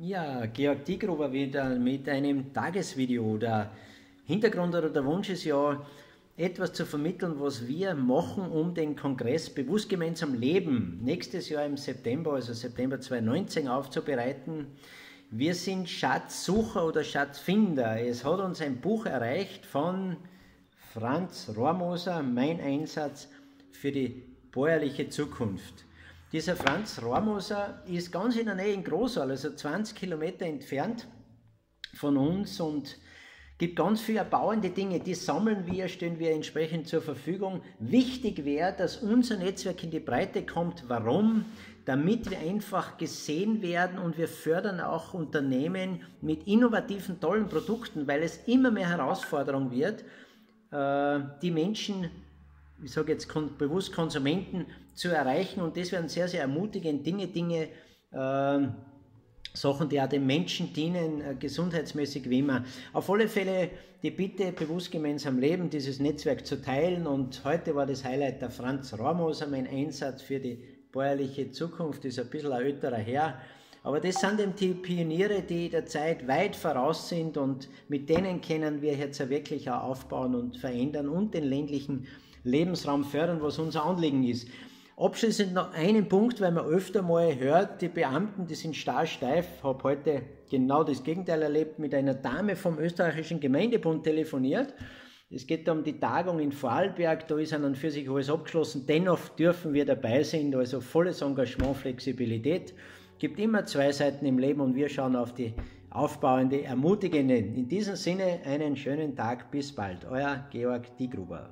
Ja, Georg Diegruber wieder mit einem Tagesvideo. Der Hintergrund oder der Wunsch ist ja, etwas zu vermitteln, was wir machen, um den Kongress Bewusst gemeinsam Leben nächstes Jahr im September, also September 2019, aufzubereiten. Wir sind Schatzsucher oder Schatzfinder. Es hat uns ein Buch erreicht von Franz Rohrmoser, Mein Einsatz für die bäuerliche Zukunft. Dieser Franz Rohrmoser ist ganz in der Nähe in Großal, also 20 Kilometer entfernt von uns und gibt ganz viele erbauende Dinge, die sammeln wir, stellen wir entsprechend zur Verfügung. Wichtig wäre, dass unser Netzwerk in die Breite kommt. Warum? Damit wir einfach gesehen werden und wir fördern auch Unternehmen mit innovativen, tollen Produkten, weil es immer mehr Herausforderung wird, äh, die Menschen ich sage jetzt bewusst Konsumenten zu erreichen. Und das werden sehr, sehr ermutigend Dinge, Dinge, äh, Sachen, die auch den Menschen dienen, äh, gesundheitsmäßig wie immer. Auf alle Fälle die Bitte, bewusst gemeinsam leben, dieses Netzwerk zu teilen. Und heute war das Highlight der Franz Rohrmoser, mein Einsatz für die bäuerliche Zukunft, ist ein bisschen ein älterer Herr, aber das sind eben die Pioniere, die der Zeit weit voraus sind und mit denen können wir jetzt wirklich auch aufbauen und verändern und den ländlichen Lebensraum fördern, was unser Anliegen ist. Abschließend noch einen Punkt, weil man öfter mal hört, die Beamten, die sind starr steif. Ich habe heute genau das Gegenteil erlebt, mit einer Dame vom österreichischen Gemeindebund telefoniert. Es geht um die Tagung in Vorarlberg, da ist an und für sich alles abgeschlossen. Dennoch dürfen wir dabei sein, also volles Engagement, Flexibilität. Gibt immer zwei Seiten im Leben und wir schauen auf die aufbauende, ermutigende. In diesem Sinne einen schönen Tag, bis bald. Euer Georg Diegruber.